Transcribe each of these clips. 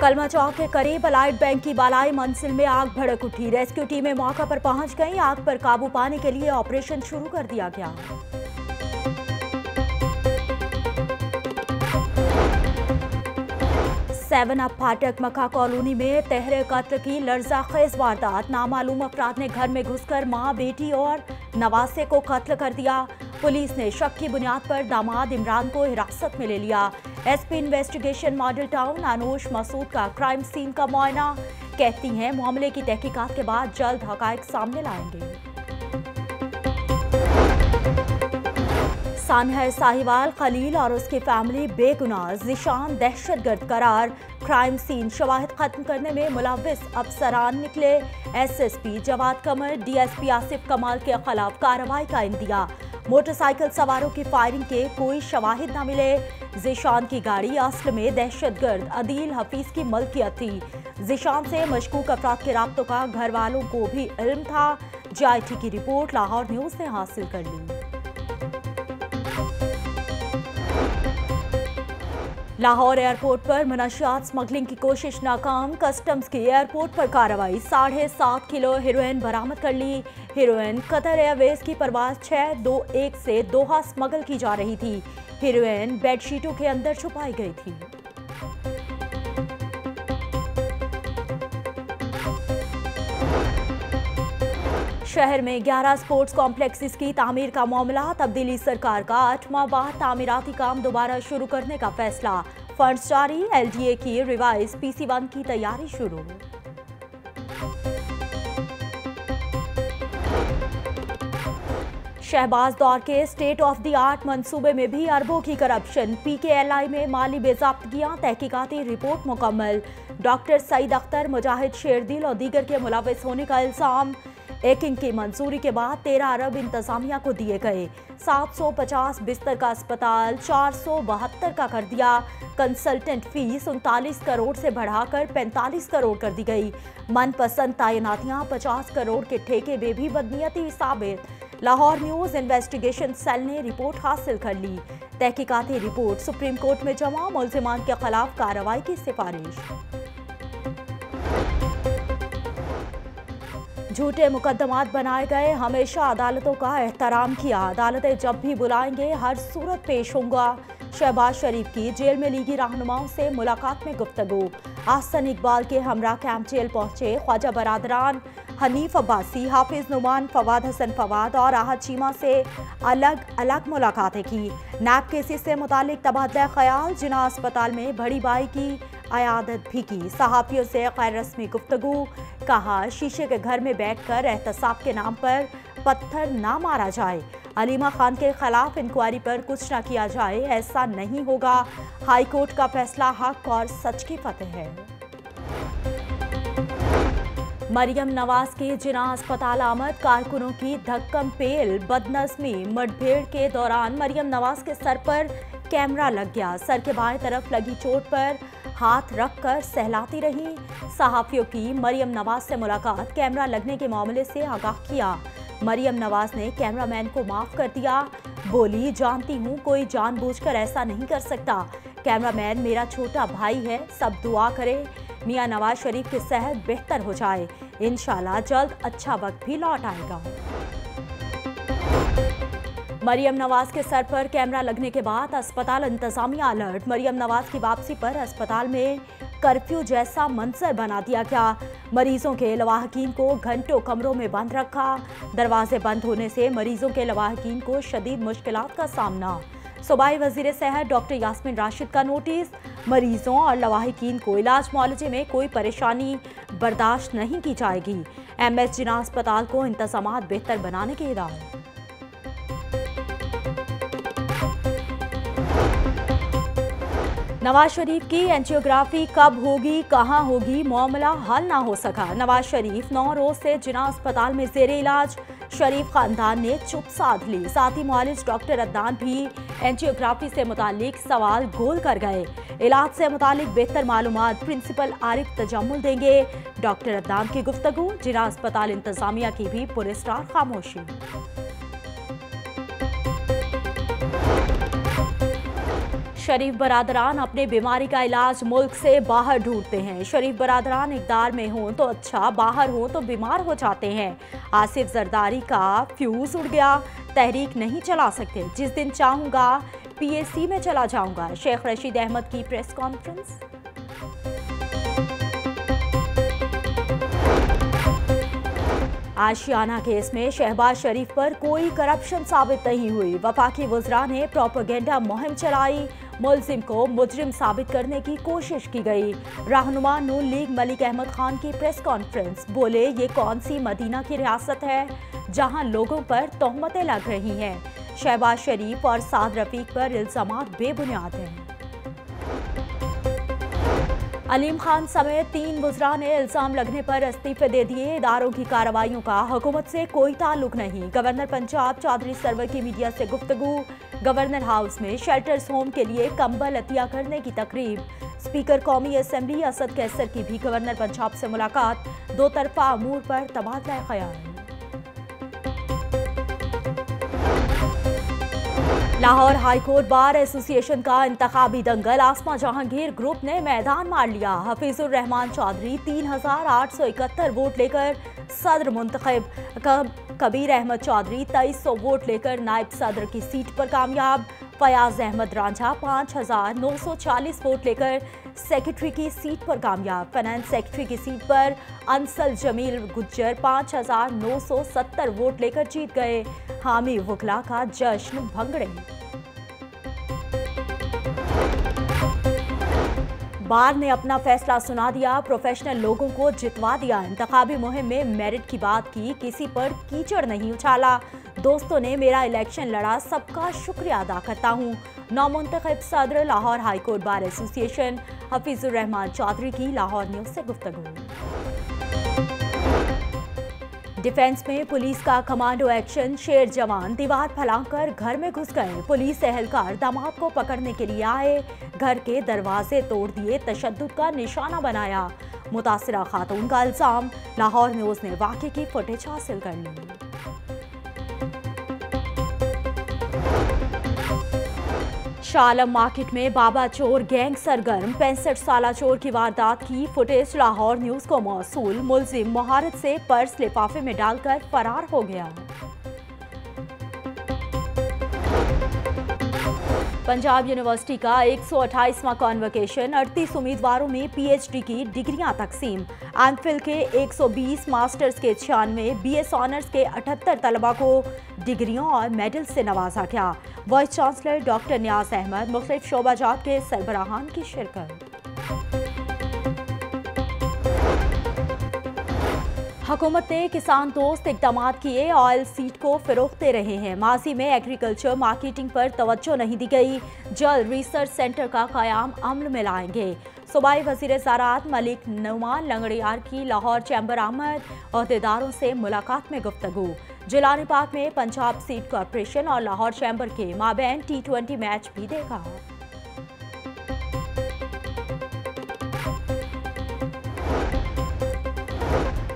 कलमा चौक के करीब अलाइट बैंक की बालाई मंजिल में आग भड़क उठी। रेस्क्यू टीमें मौका पर पहुँच गई। आग पर काबू पाने के लिए ऑपरेशन शुरू कर दिया गया। सेवन अप फाटक मक्का कॉलोनी में तहरे कत्ल की लर्जा खेज वारदात। नामालूम अफराद ने घर में घुसकर माँ, बेटी और नवासे को कत्ल कर दिया। पुलिस ने शक की बुनियाद पर दामाद इमरान को हिरासत में ले लिया। SP investigation Model Town Anush Masood का क्राइम सीन का मुआयना। कहती हैं मामले की तहकीकात के बाद जल्द हकायक सामने लाएँगे। सानहर साहिवाल, खलील और उसकी फैमिली बेगुनाह। जिशान दहशतगर्द करार। क्राइम सीन शवाहिद खत्म करने में मुलविस अफसरान निकले। एसएसपी जवाद कमर, डीएसपी आसिफ कमाल के खिलाफ कार्रवाई का इंदिया मोटरसाइकिल सवारों की फायरिंग के कोई शवाहिद न मिले। जिशान की गाड़ी असल में दहशतगर्द अदील हफीज की मलकियत थी। जिशान से मशकूक अफराद के रबतों का घर वालों को भी इल्म था। जीआईटी की रिपोर्ट, लाहौर न्यूज़ ने हासिल कर ली। लाहौर एयरपोर्ट पर मनशियात स्मगलिंग की कोशिश नाकाम। कस्टम्स की एयरपोर्ट पर कार्रवाई। साढ़े सात किलो हीरोइन बरामद कर ली। हीरोइन कतर एयरवेज की परवाज छः दो एक से दोहा स्मगल की जा रही थी। हीरोइन बेडशीटों के अंदर छुपाई गई थी। शहर में 11 स्पोर्ट्स कॉम्प्लेक्सेस की तामीर का मामला तब्दीली सरकार का आठवां बाद तामीराती काम दोबारा शुरू करने का फैसला। फंड्स जारी, एलडीए की रिवाइज, पीसी वन की तैयारी शुरू। शहबाज दौर के स्टेट ऑफ़ द आर्ट मंसूबे में भी अरबों की करप्शन। पीकेएलआई में माली बेजाब्तगियाँ तहकीकाती रिपोर्ट मुकम्मल। डॉक्टर सईद अख्तर, मुजाहिद शेरदिल और दीगर के मुलविस होने का इल्ज़ाम। एकिंग की मंजूरी के बाद तेरह अरब इंतजामिया को दिए गए। 750 बिस्तर का अस्पताल, चार सौ बहत्तर का कर दिया। कंसल्टेंट फ़ीस उनतालीस करोड़ से बढ़ाकर 45 करोड़ कर दी गई। मनपसंद तैनातियाँ 50 करोड़ के ठेके में भी बदनीयती साबित। लाहौर न्यूज़ इन्वेस्टिगेशन सेल ने रिपोर्ट हासिल कर ली। तहकीकाती रिपोर्ट सुप्रीम कोर्ट में जमा, मुलजमान के खिलाफ कार्रवाई की सिफारिश। झूठे मुकदमात बनाए गए। हमेशा अदालतों का एहतराम किया। अदालतें जब भी बुलाएँगे, हर सूरत पेश होंगे शहबाज शरीफ की जेल में लीगी रहनुमाओं से मुलाकात में गुफ्तगु। आसन इकबाल के हमरा कैंप जेल पहुँचे ख्वाजा बरदरान हनीफ अब्बासी, हाफिज नुमान, फवाद हसन फवाद और आहत चीमा से अलग अलग मुलाकातें की। नैब केसेस से मुतालिक तबादला ख्याल जिना अस्पताल में बड़ी बाई की अयादत भी की। सहाफ़ियों से गैर रस्मी गुफ्तगु, कहा, शीशे के घर में बैठकर एहतसाब के नाम पर पत्थर ना मारा जाए। अलीमा खान के खिलाफ इंक्वायरी पर कुछ ना किया जाए, ऐसा नहीं होगा। हाई कोर्ट का फैसला हक और सच की फतेह है। मरियम नवाज़ के जिना अस्पताल आमद, कारकुनों की धक्कम पेल, बदनजमी, मुठभेड़ के दौरान मरियम नवाज़ के सर पर कैमरा लग गया। सर के बाएँ तरफ़ लगी चोट पर हाथ रखकर सहलाती रही। सहाफियों की मरियम नवाज़ से मुलाकात कैमरा लगने के मामले से आगाह किया। मरियम नवाज़ ने कैमरामैन को माफ़ कर दिया। बोली, जानती हूँ, कोई जानबूझकर ऐसा नहीं कर सकता। कैमरामैन, मेरा छोटा भाई है, सब दुआ करे। मियाँ नवाज़ शरीफ की सेहत बेहतर हो जाए। इंशाल्लाह जल्द अच्छा वक्त भी लौट आएगा। मरियम नवाज़ के सर पर कैमरा लगने के बाद अस्पताल इंतजामिया अलर्ट। मरियम नवाज़ की वापसी पर अस्पताल में कर्फ्यू जैसा मंजर बना दिया गया। मरीजों के लवाहकीन को घंटों कमरों में बंद रखा। दरवाजे बंद होने से मरीजों के लवाहकीन को शदीद मुश्किल का सामना। सूबाई वज़ीर सेहत डॉक्टर यासमिन राशिद का नोटिस। मरीजों और लवाहकीन को इलाज मुआलजे में कोई परेशानी बर्दाश्त नहीं की जाएगी। एम एस जिना अस्पताल को इंतज़ाम बेहतर बनाने की हिदायत नवाज़ शरीफ की एंजियोग्राफी कब होगी, कहाँ होगी, मामला हल ना हो सका। नवाज़ शरीफ नौ रोज से जिना अस्पताल में जेर इलाज। शरीफ खानदान ने चुप साध ली। साथ ही मुआलिज डॉक्टर अदनान भी एंजियोग्राफी से मुतालिक सवाल गोल कर गए। इलाज से मुतालिक बेहतर मालूम प्रिंसिपल आरिफ तजमुल देंगे। डॉक्टर अदनान की गुफ्तगु, जिना अस्पताल इंतजामिया की भी पुरस्कार खामोशी। शरीफ बरदरान अपने बीमारी का इलाज मुल्क से बाहर ढूंढते हैं। शरीफ बरदरान इकदार में हों तो अच्छा बाहर हों तो बीमार हो जाते हैं। आसिफ जरदारी का फ्यूज उड़ गया। तहरीक नहीं चला सकते। जिस दिन चाहूँगा पीएसी में चला जाऊँगा। शेख रशीद अहमद की प्रेस कॉन्फ्रेंस आशियाना केस में शहबाज शरीफ पर कोई करप्शन साबित नहीं हुई। वफाकी वजरा ने प्रोपोगेंडा मुहिम चलाई। मुलजिम को मुजरिम साबित करने की कोशिश की गई। रहनुमा नून लीग मलिक अहमद खान की प्रेस कॉन्फ्रेंस। बोले, ये कौन सी मदीना की रियासत है जहाँ लोगों पर तोहमतें लग रही हैं? शहबाज शरीफ और साद रफीक पर इल्ज़ाम बेबुनियाद हैं। अलीम खान समेत तीन बुजरा ने इल्ज़ाम लगने पर इस्तीफे दे दिए। इदारों की कार्रवाइयों का हुकूमत से कोई ताल्लुक नहीं। गवर्नर पंजाब चौधरी सरवर की मीडिया से गुफ्तगु। गवर्नर हाउस में शेल्टर्स होम के लिए कंबल अतिया करने की तकरीब। स्पीकर कौमी असम्बली असद कैसर की भी गवर्नर पंजाब से मुलाकात। दो तरफा अमूर पर तबादला ख्याल लाहौर हाईकोर्ट बार एसोसिएशन का इंतबी दंगल। आसमा जहांगीर ग्रुप ने मैदान मार लिया। हफीजुर रहमान चौधरी तीन हज़ार आठ सौ इकहत्तर वोट लेकर सदर मुंतखब। कबीर अहमद चौधरी तेईस सौ वोट लेकर नायब सदर की सीट पर कामयाब। फयाज अहमद रांझा पाँच हज़ार नौ सौ चालीस वोट लेकर सेक्रेटरी की सीट पर कामयाब। फाइनेंस सेक्रेटरी की सीट पर अंसल जमील गुज्जर पाँच हज़ार नौ सौ सत्तर वोट लेकर जीत गए। हामी वकला का जश्न भंगड़े बार ने अपना फैसला सुना दिया प्रोफेशनल लोगों को जितवा दिया। इंतबी मुहिम में मेरिट की बात की, किसी पर कीचड़ नहीं उछाला। दोस्तों ने मेरा इलेक्शन लड़ा, सबका शुक्रिया अदा करता हूँ। नौमुंतब सदर, Lahore high court bar association Hafeezur Rehman Chaudhry की लाहौर न्यूज़ से गुफ्तगू। डिफेंस में पुलिस का कमांडो एक्शन, शेर जवान, दीवार फैलाकर घर में घुस गए। पुलिस एहलकार दामाद को पकड़ने के लिए आए। घर के दरवाजे तोड़ दिए तशद का निशाना बनाया। मुतासरा खातून का इल्ज़ाम। लाहौर में उसने वाकई की फुटेज हासिल कर ली। शालम मार्केट में बाबा चोर गैंग सरगर्म। पैंसठ साल चोर की वारदात की फुटेज लाहौर न्यूज़ को मौसू। मुलजिम महारत से पर्स लिफाफे में डालकर फरार हो गया। पंजाब यूनिवर्सिटी का 128वां कॉन्वोकेशन अड़तीस उम्मीदवारों में पीएचडी की डिग्रियाँ तकसीम। एमफिल के 120 मास्टर्स के छियानवे बीएस ऑनर्स के 78 तलबा को डिग्रियों और मेडल से नवाजा गया। Vice chancellor doctor Niaz Ahmed मुख्तलिफ़ शोबाजात के सरबराहान की शिरकत। हुकूमत ने किसान दोस्त इकदाम किए, ऑयल सीड को फरोख दे रहे हैं। माजी में एग्रीकल्चर मार्केटिंग पर तवज्जो नहीं दी गई। जल्द रिसर्च सेंटर का क्याम अमल में लाएँगे। सूबाई वज़ीर ज़रात मलिक नुमान लंगड़ियार की लाहौर चैम्बर आमद, अहदेदारों से मुलाकात में गुफ्तु जिलानी पाक में पंजाब सीट कॉरपोरेशन और लाहौर चैम्बर के माबेन टी ट्वेंटी मैच भी देखा।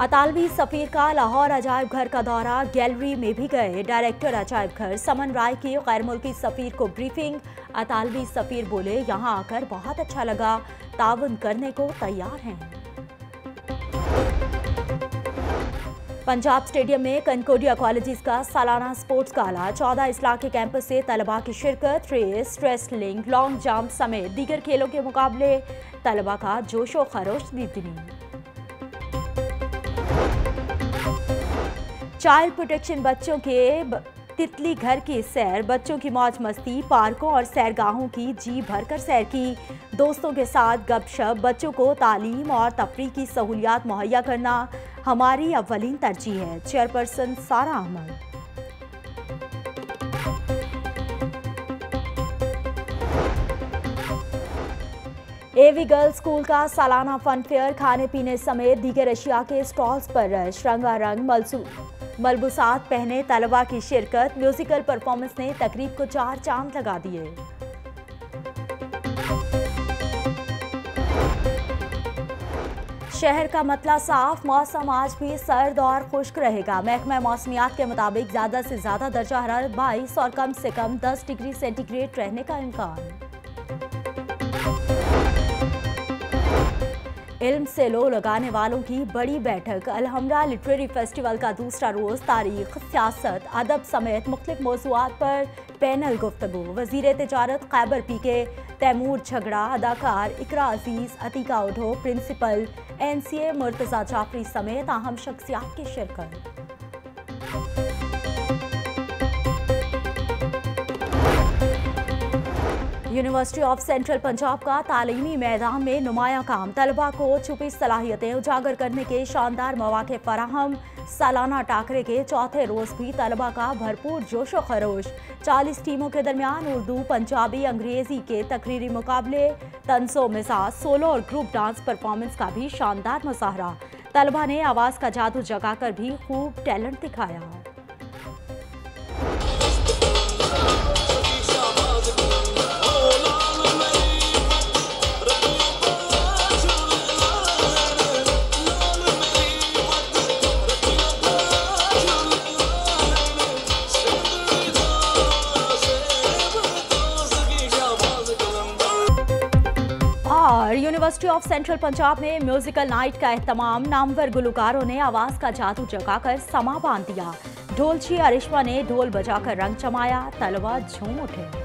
अतालवी सफ़ीर का लाहौर अजायब घर का दौरा गैलरी में भी गए डायरेक्टर अजायब घर। समन राय की गैर मुल्की सफ़ीर को ब्रीफिंग। अतालवी सफ़ीर बोले, यहाँ आकर बहुत अच्छा लगा। ताउन करने को तैयार हैं। पंजाब स्टेडियम में कनकोडिया कॉलेजेस का सालाना स्पोर्ट्स गाला। चौदह इसलाह के कैंपस से तलबा की शिरकत, रेस रेसलिंग लॉन्ग जंप समेत दीगर खेलों के मुकाबले तलबा का जोशो खरोश दीदनी चाइल्ड प्रोटेक्शन बच्चों के तितली घर की सैर, बच्चों की मौज मस्ती, पार्कों और सैरगाहों की जी भरकर सैर की। दोस्तों के साथ गपशप, बच्चों को तालीम और तफरी की सहूलियात मुहैया करना हमारी अवलिन तरजीह है। चेयरपर्सन सारा अहमद। एवी गर्ल्स स्कूल का सालाना फन फेयर खाने पीने समेत दीगर अशिया के स्टॉल्स पर रंगारंग मलबूसात पहने तलबा की शिरकत म्यूजिकल परफॉर्मेंस ने तकरीब को चार चाँद लगा दिए। शहर का मतला साफ़, मौसम आज भी सर्द और खुश्क रहेगा। महकमा मौसमियात के मुताबिक ज़्यादा से ज़्यादा दर्जा हरारत बाईस और कम से कम 10 डिग्री सेंटीग्रेड रहने का इम्कान। इल्म से लो लगाने वालों की बड़ी बैठक। अलहमरा लिटरेरी फेस्टिवल का दूसरा रोज, तारीख, सियासत, अदब समेत मुख्तलिफ़ मौजूद पर पैनल गुफ्तु वज़ीर तजारत खैबर पी के तैमूर झगड़ा, अदाकार Iqra Aziz, Atiqa Odho principal N C A Murtaza Jafri समेत अहम शख्सियात की शिरकत। यूनिवर्सिटी ऑफ़ सेंट्रल पंजाब का तालीमी मैदान में नुमाया काम। तलबा को छुपी सलाहियतें उजागर करने के शानदार मौाक़े फराहम। सालाना टाकरे के चौथे रोज़ भी तलबा का भरपूर जोश खरोश। चालीस टीमों के दरमियान उर्दू, पंजाबी, अंग्रेज़ी के तकरीरी मुकाबले। तनसो मिजाज सोलो और ग्रुप डांस परफॉर्मेंस का भी शानदार मुजाहरा तलबा ने आवाज़ का जादू जगाकर भी खूब टैलेंट दिखाया। यूनिवर्सिटी ऑफ़ सेंट्रल पंजाब में म्यूजिकल नाइट का एहतमाम नामवर गुलकारों ने आवाज़ का जादू जगाकर समा बाँध दिया। ढोलची अरिश्मा ने ढोल बजाकर रंग चमाया। तलवा झूम उठे।